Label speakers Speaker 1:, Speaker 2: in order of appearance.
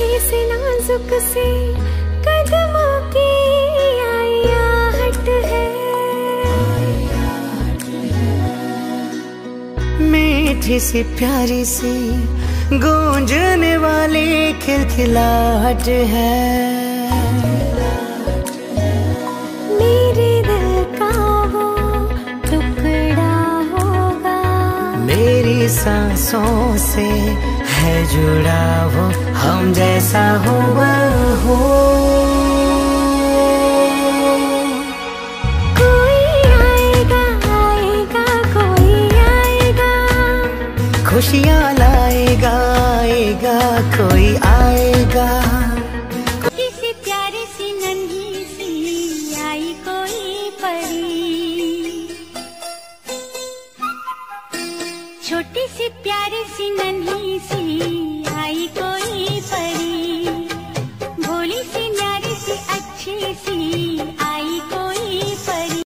Speaker 1: मीठे से नाजुक से कदमों की आई आहट है।
Speaker 2: मीठी सी प्यारी सी गूंजने वाली खिलखिलाहट है।
Speaker 1: मेरे दिल का वो टुकड़ा होगा।
Speaker 2: मेरी सांसों से है जुड़ा वो हम जैसा हुआ हो
Speaker 1: कोई आएगा आएगा कोई आएगा
Speaker 2: खुशियाँ लाएगा, आएगा, कोई आएगा।
Speaker 1: छोटी सी प्यारी सी नन्ही सी आई कोई परी। भोली सी, न्यारी सी, अच्छी सी